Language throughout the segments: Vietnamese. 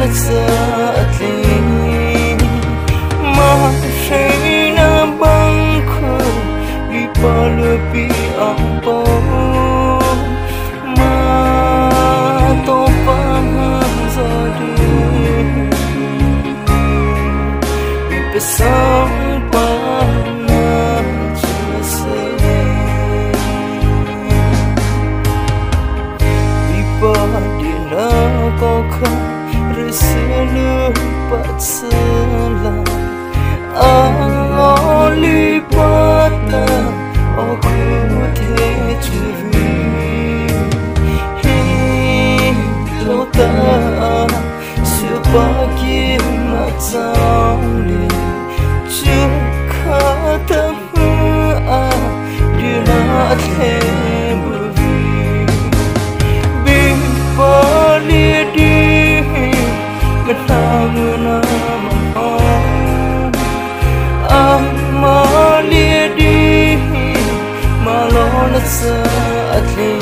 malona sa atling ma shayna bangko bi palupi ang po ma to pa sa di bi pesang sila Angoli pata Aku te chuvi Hilo ta Supagi matsauli Chuka ta hua Dina te Menanguna sa ating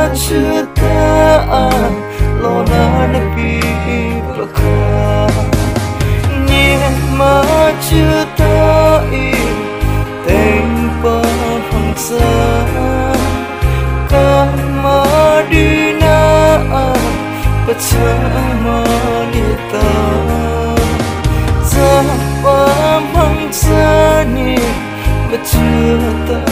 mà chưa ta à lo na na bị bạc mà chưa tới tình bờ hồng xa cả mà đi na bất chợt mà đi ta xa ni bất ta